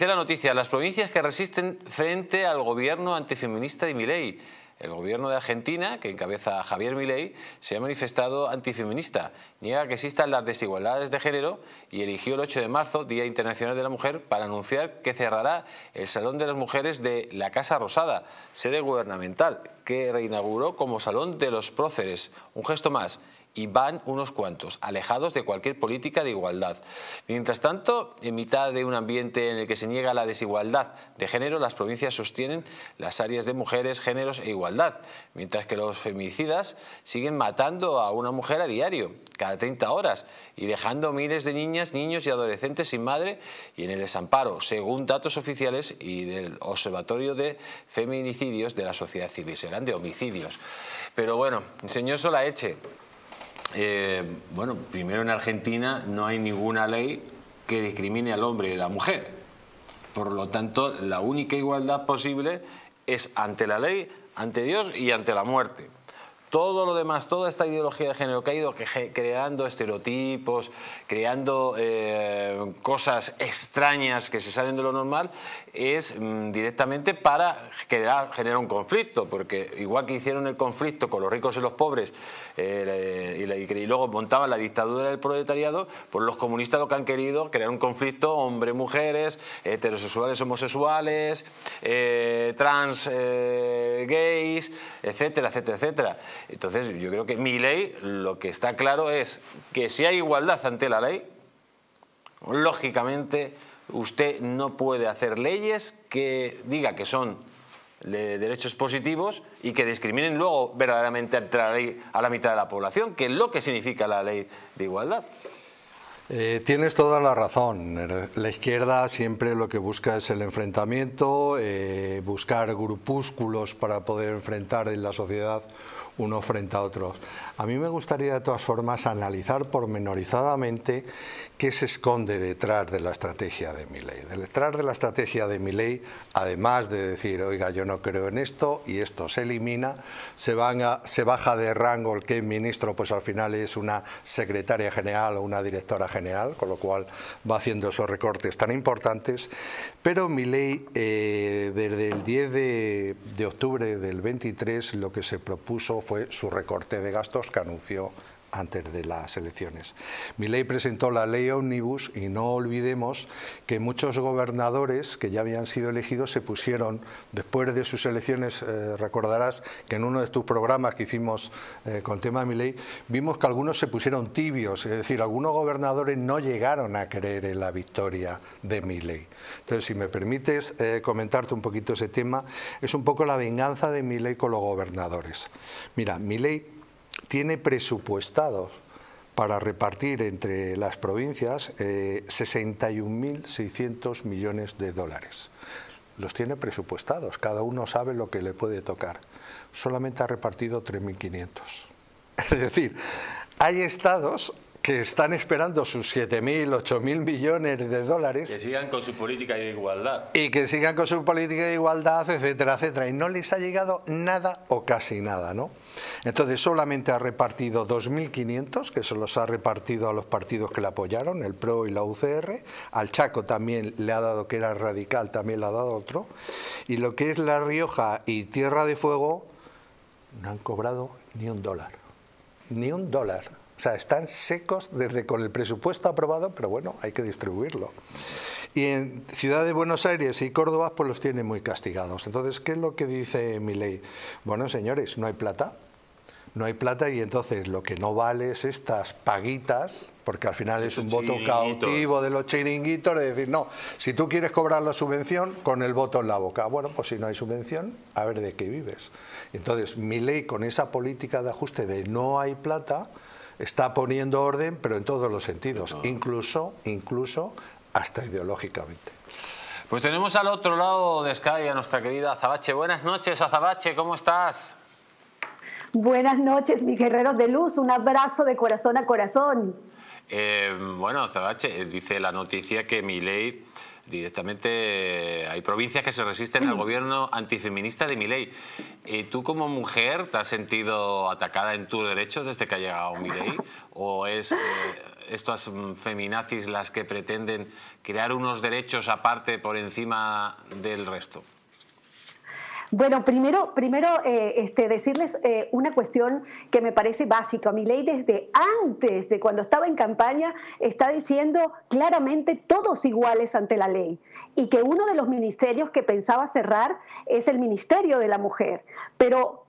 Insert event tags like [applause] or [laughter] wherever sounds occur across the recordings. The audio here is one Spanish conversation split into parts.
Dice la noticia, las provincias que resisten frente al gobierno antifeminista de Milei. El gobierno de Argentina, que encabeza Javier Milei, se ha manifestado antifeminista. Niega que existan las desigualdades de género y eligió el 8 de marzo, Día Internacional de la Mujer, para anunciar que cerrará el Salón de las Mujeres de la Casa Rosada, sede gubernamental, que reinauguró como Salón de los Próceres. Un gesto más y van unos cuantos, alejados de cualquier política de igualdad. Mientras tanto, en mitad de un ambiente en el que se niega la desigualdad de género, las provincias sostienen las áreas de mujeres, géneros e igualdad, mientras que los femicidas siguen matando a una mujer a diario, cada 30 horas, y dejando miles de niñas, niños y adolescentes sin madre y en el desamparo, según datos oficiales y del Observatorio de Feminicidios de la Sociedad Civil. Serán de homicidios. Pero bueno, señor Solaeche, eh, bueno, primero en Argentina no hay ninguna ley que discrimine al hombre y a la mujer. Por lo tanto, la única igualdad posible es ante la ley, ante Dios y ante la muerte todo lo demás, toda esta ideología de género que ha ido creando estereotipos, creando eh, cosas extrañas que se salen de lo normal, es mm, directamente para generar, un conflicto, porque igual que hicieron el conflicto con los ricos y los pobres eh, y, luego montaban la dictadura del proletariado, pues los comunistas lo que han querido crear un conflicto hombre-mujeres, heterosexuales, homosexuales, eh, trans, gays, etcétera, etcétera, etcétera. Entonces yo creo que mi ley lo que está claro es que si hay igualdad ante la ley, lógicamente usted no puede hacer leyes que diga que son derechos positivos y que discriminen luego verdaderamente ante la ley a la mitad de la población, que es lo que significa la ley de igualdad. Eh, tienes toda la razón. La izquierda siempre lo que busca es el enfrentamiento, eh, buscar grupúsculos para poder enfrentar en la sociedad uno frente a otros. A mí me gustaría de todas formas analizar pormenorizadamente qué se esconde detrás de la estrategia de mi ley. Detrás de la estrategia de mi ley, además de decir, oiga, yo no creo en esto y esto se elimina, se, baja de rango el que es ministro, pues al final es una secretaria general o una directora general, con lo cual va haciendo esos recortes tan importantes. Pero mi ley, eh, desde el 10 de, de octubre del 23, lo que se propuso fue su recorte de gastos que anunció antes de las elecciones. Mi ley presentó la ley Omnibus y no olvidemos que muchos gobernadores que ya habían sido elegidos se pusieron, después de sus elecciones, eh, recordarás que en uno de tus programas que hicimos eh, con el tema de mi ley, vimos que algunos se pusieron tibios, es decir, algunos gobernadores no llegaron a creer en la victoria de mi ley. Entonces, si me permites eh, comentarte un poquito ese tema, es un poco la venganza de mi ley con los gobernadores. Mira, mi ley tiene presupuestados para repartir entre las provincias 61.600 eh, millones de dólares. Los tiene presupuestados, cada uno sabe lo que le puede tocar. Solamente ha repartido 3.500. [laughs] Es decir, hay estados que están esperando sus 7.000, 8.000 millones de dólares. Que sigan con su política de igualdad. Y que sigan con su política de igualdad, etcétera, etcétera. Y no les ha llegado nada o casi nada, ¿no? Entonces solamente ha repartido 2.500, que se los ha repartido a los partidos que le apoyaron, el PRO y la UCR. Al Chaco también le ha dado, que era radical, también le ha dado otro. Y lo que es La Rioja y Tierra de Fuego, no han cobrado ni un dólar. Ni un dólar o sea, están secos desde con el presupuesto aprobado, pero bueno, hay que distribuirlo. Y en Ciudad de Buenos Aires y Córdoba pues los tiene muy castigados. Entonces, ¿qué es lo que dice mi ley? Bueno, señores, no hay plata, no hay plata y entonces lo que no vale es estas paguitas, porque al final es un voto cautivo de los chiringuitos, de decir, no, si tú quieres cobrar la subvención, con el voto en la boca. Bueno, pues si no hay subvención, a ver de qué vives. Entonces, mi ley con esa política de ajuste de no hay plata, está poniendo orden, pero en todos los sentidos, incluso, incluso hasta ideológicamente. Pues tenemos al otro lado de Sky a nuestra querida Azabache. Buenas noches, Azabache, ¿cómo estás? Buenas noches, mis guerreros de luz. Un abrazo de corazón a corazón. Eh, bueno, Azabache, dice la noticia que mi ley directamente hay provincias que se resisten al gobierno antifeminista de Milei. ¿Y tú como mujer te has sentido atacada en tus derechos desde que ha llegado Milei? ¿O es eh, estas feminazis las que pretenden crear unos derechos aparte por encima del resto? Bueno, primero, primero eh, este, decirles eh, una cuestión que me parece básica. Mi ley desde antes de cuando estaba en campaña está diciendo claramente todos iguales ante la ley y que uno de los ministerios que pensaba cerrar es el Ministerio de la Mujer. Pero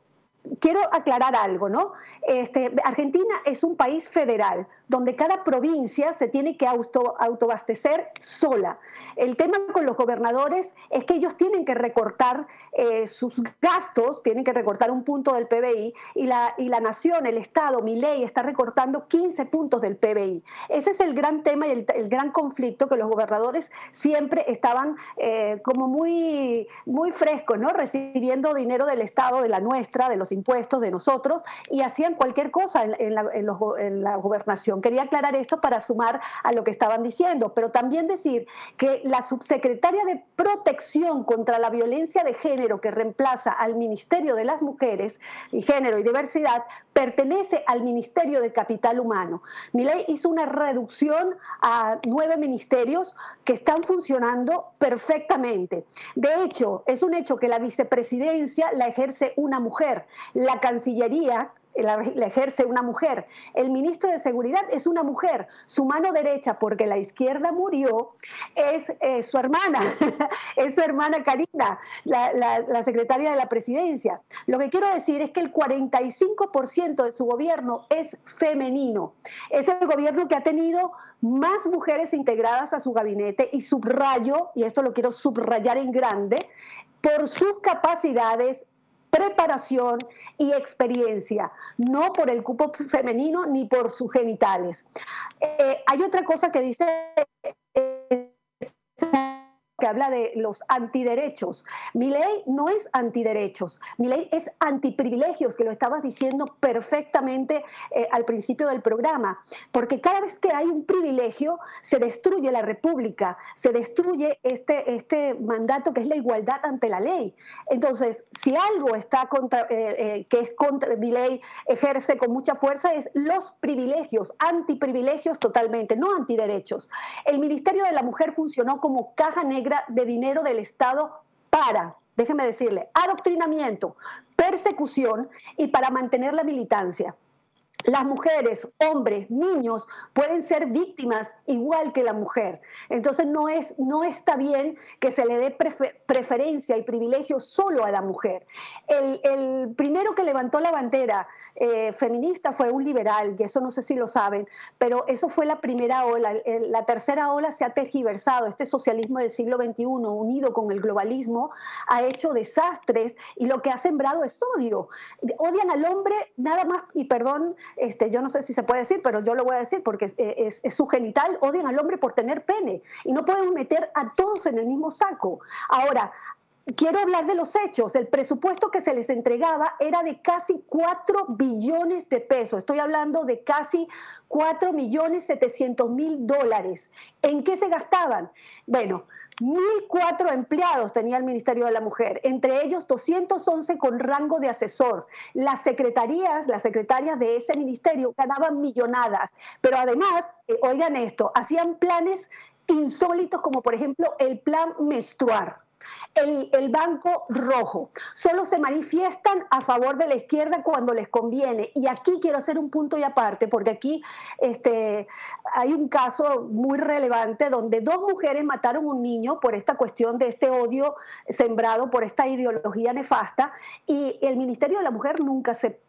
quiero aclarar algo, ¿no? Este, Argentina es un país federal donde cada provincia se tiene que auto, autoabastecer sola. El tema con los gobernadores es que ellos tienen que recortar eh, sus gastos, tienen que recortar un punto del PBI y la, y la nación, el Estado, mi ley, está recortando 15 puntos del PBI. Ese es el gran tema y el, gran conflicto que los gobernadores siempre estaban eh, como muy, muy frescos, ¿no? Recibiendo dinero del Estado, de la nuestra, de los impuestos de nosotros y hacían cualquier cosa en, la, gobernación. Quería aclarar esto para sumar a lo que estaban diciendo, pero también decir que la subsecretaria de Protección contra la Violencia de Género que reemplaza al Ministerio de las Mujeres y Género y Diversidad pertenece al Ministerio de Capital Humano. Mi ley hizo una reducción a nueve ministerios que están funcionando perfectamente. De hecho, es un hecho que la vicepresidencia la ejerce una mujer la Cancillería la, ejerce una mujer. El ministro de Seguridad es una mujer. Su mano derecha, porque la izquierda murió, es eh, su hermana, [laughs] es su hermana Karina, la, la, secretaria de la presidencia. Lo que quiero decir es que el 45% de su gobierno es femenino. Es el gobierno que ha tenido más mujeres integradas a su gabinete y subrayo, y esto lo quiero subrayar en grande, por sus capacidades preparación y experiencia, no por el cupo femenino ni por sus genitales. Eh, hay otra cosa que dice que habla de los antiderechos. Mi ley no es antiderechos, mi ley es antiprivilegios, que lo estabas diciendo perfectamente eh, al principio del programa, porque cada vez que hay un privilegio se destruye la república, se destruye este, este mandato que es la igualdad ante la ley. Entonces, si algo está contra, eh, eh, que es contra mi ley, ejerce con mucha fuerza, es los privilegios, antiprivilegios totalmente, no antiderechos. El Ministerio de la Mujer funcionó como caja negra de dinero del Estado para, déjeme decirle, adoctrinamiento, persecución y para mantener la militancia las mujeres, hombres, niños pueden ser víctimas igual que la mujer. Entonces no, es, no está bien que se le dé preferencia y privilegio solo a la mujer. El, primero que levantó la bandera eh, feminista fue un liberal, y eso no sé si lo saben, pero eso fue la primera ola. La tercera ola se ha tergiversado. Este socialismo del siglo XXI, unido con el globalismo, ha hecho desastres y lo que ha sembrado es odio. Odian al hombre nada más, y perdón, este, yo no sé si se puede decir, pero yo lo voy a decir porque es, es, su genital, odian al hombre por tener pene y no podemos meter a todos en el mismo saco. Ahora, quiero hablar de los hechos. El presupuesto que se les entregaba era de casi 4 billones de pesos. Estoy hablando de casi 4 millones 700 mil dólares. ¿En qué se gastaban? Bueno, 1.004 empleados tenía el Ministerio de la Mujer, entre ellos 211 con rango de asesor. Las secretarías, las secretarias de ese ministerio ganaban millonadas, pero además, eh, oigan esto, hacían planes insólitos como por ejemplo el plan menstruar el, banco rojo. Solo se manifiestan a favor de la izquierda cuando les conviene. Y aquí quiero hacer un punto y aparte, porque aquí este, hay un caso muy relevante donde dos mujeres mataron un niño por esta cuestión de este odio sembrado por esta ideología nefasta y el Ministerio de la Mujer nunca se,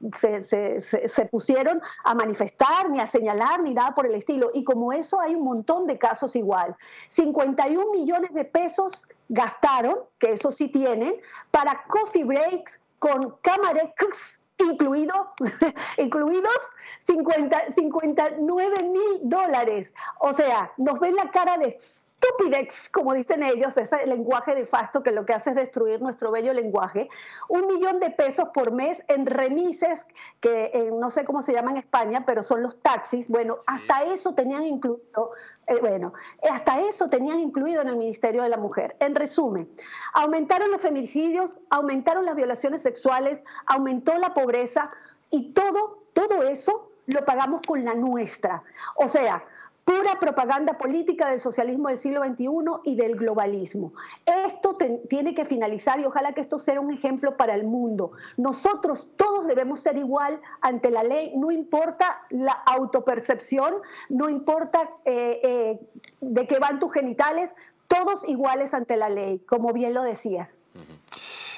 se pusieron a manifestar, ni a señalar, ni nada por el estilo. Y como eso hay un montón de casos igual. 51 millones de pesos gastaron, que eso sí tienen, para coffee breaks con camarex incluido, [laughs] incluidos 50, 59 mil dólares. O sea, nos ven la cara de estupidex, como dicen ellos, ese lenguaje de fasto que lo que hace es destruir nuestro bello lenguaje, un millón de pesos por mes en remises, que eh, no sé cómo se llama en España, pero son los taxis. Bueno, hasta eso tenían incluido, eh, bueno, hasta eso tenían incluido en el Ministerio de la Mujer. En resumen, aumentaron los femicidios, aumentaron las violaciones sexuales, aumentó la pobreza y todo, todo eso lo pagamos con la nuestra. O sea, pura propaganda política del socialismo del siglo XXI y del globalismo. Esto tiene que finalizar y ojalá que esto sea un ejemplo para el mundo. Nosotros todos debemos ser igual ante la ley, no importa la autopercepción, no importa eh, eh, de qué van tus genitales, todos iguales ante la ley, como bien lo decías.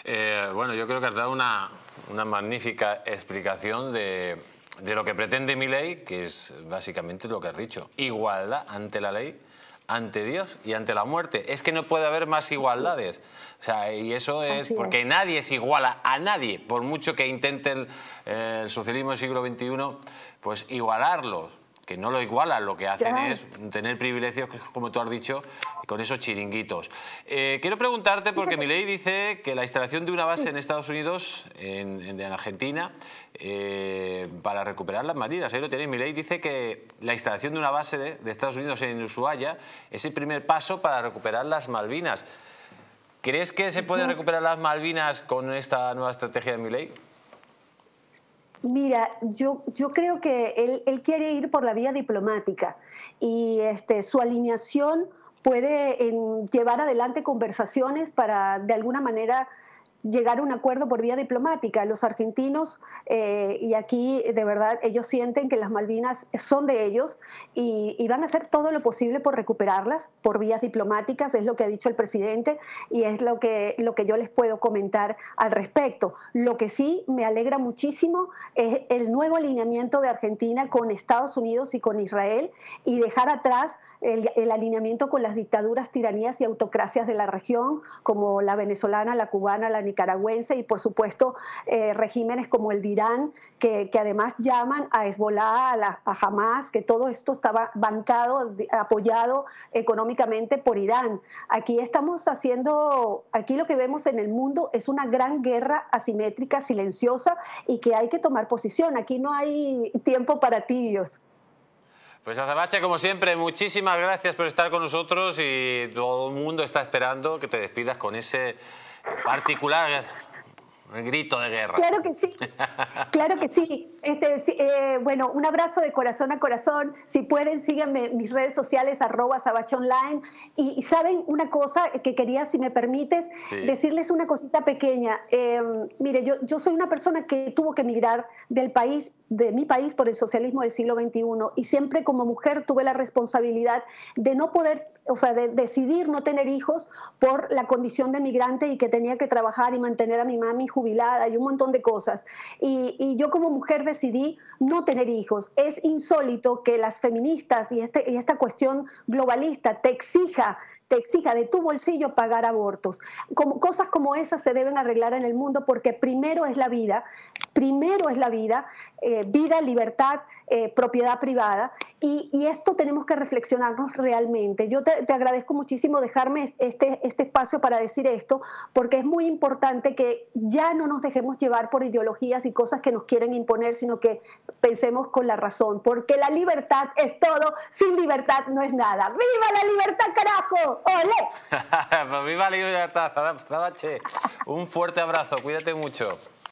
Eh, bueno, yo creo que has dado una, una magnífica explicación de de lo que pretende mi ley, que es básicamente lo que has dicho, igualdad ante la ley, ante Dios y ante la muerte. Es que no puede haber más igualdades. O sea, y eso es porque nadie es igual a, nadie, por mucho que intenten eh, el socialismo del siglo XXI, pues igualarlos que no lo igualan, lo que hacen es tener privilegios, como tú has dicho, con esos chiringuitos. Eh, quiero preguntarte, porque mi ley dice que la instalación de una base en Estados Unidos, en, Argentina, eh, para recuperar las marinas, ahí lo tenéis, mi ley dice que la instalación de una base de, Estados Unidos en Ushuaia es el primer paso para recuperar las Malvinas. ¿Crees que se pueden recuperar las Malvinas con esta nueva estrategia de mi ley? Mira, yo, yo creo que él, quiere ir por la vía diplomática y este, su alineación puede llevar adelante conversaciones para de alguna manera llegar a un acuerdo por vía diplomática. Los argentinos, eh, y aquí de verdad ellos sienten que las Malvinas son de ellos y, van a hacer todo lo posible por recuperarlas por vías diplomáticas, es lo que ha dicho el presidente y es lo que, lo que yo les puedo comentar al respecto. Lo que sí me alegra muchísimo es el nuevo alineamiento de Argentina con Estados Unidos y con Israel y dejar atrás el, el alineamiento con las dictaduras, tiranías y autocracias de la región, como la venezolana, la cubana, la nicaragüense y por supuesto eh, regímenes como el de Irán, que, además llaman a Hezbollah, a, a, Hamas, que todo esto estaba bancado, apoyado económicamente por Irán. Aquí estamos haciendo, aquí lo que vemos en el mundo es una gran guerra asimétrica, silenciosa y que hay que tomar posición. Aquí no hay tiempo para tibios. Pues Azabache, como siempre, muchísimas gracias por estar con nosotros y todo el mundo está esperando que te despidas con ese particular grito de guerra. Claro que sí, [laughs] claro que sí. Este, eh, bueno, un abrazo de corazón a corazón. Si pueden, síganme mis redes sociales, arroba sabachonline. Y, saben una cosa que quería, si me permites, decirles una cosita pequeña. Em, mire, yo, yo soy una persona que tuvo que emigrar del país, de mi país, por el socialismo del siglo XXI. Y siempre como mujer tuve la responsabilidad de no poder o sea, de decidir no tener hijos por la condición de migrante y que tenía que trabajar y mantener a mi mami jubilada y un montón de cosas. Y, y yo como mujer decidí no tener hijos. Es insólito que las feministas y, este, y esta cuestión globalista te exija te exija de tu bolsillo pagar abortos. Como, cosas como esas se deben arreglar en el mundo porque primero es la vida, primero es la vida, eh, vida, libertad, eh, propiedad privada, y, esto tenemos que reflexionarnos realmente. Yo te, agradezco muchísimo dejarme este, este espacio para decir esto, porque es muy importante que ya no nos dejemos llevar por ideologías y cosas que nos quieren imponer, sino que pensemos con la razón, porque la libertad es todo, sin libertad no es nada. ¡Viva la libertad, carajo! ¡Ole! [laughs] Pues viva la libertad, Un fuerte abrazo, cuídate mucho.